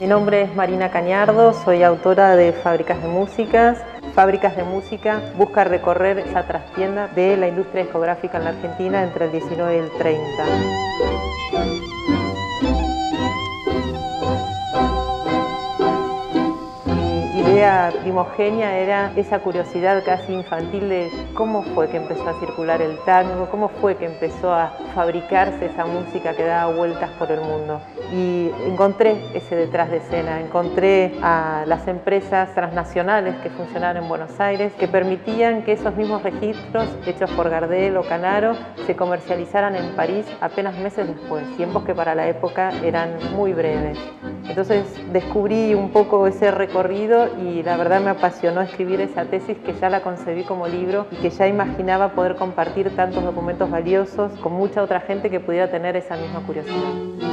Mi nombre es Marina Cañardo, soy autora de Fábricas de Músicas. Fábricas de Música busca recorrer esa trastienda de la industria discográfica en la Argentina entre el 19 y el 30. Idea primogenia era esa curiosidad casi infantil de cómo fue que empezó a circular el tango, cómo fue que empezó a fabricarse esa música que daba vueltas por el mundo. Y encontré ese detrás de escena, encontré a las empresas transnacionales que funcionaban en Buenos Aires, que permitían que esos mismos registros hechos por Gardel o Canaro se comercializaran en París apenas meses después, tiempos que para la época eran muy breves. Entonces descubrí un poco ese recorrido y la verdad me apasionó escribir esa tesis que ya la concebí como libro y que ya imaginaba poder compartir tantos documentos valiosos con mucha otra gente que pudiera tener esa misma curiosidad.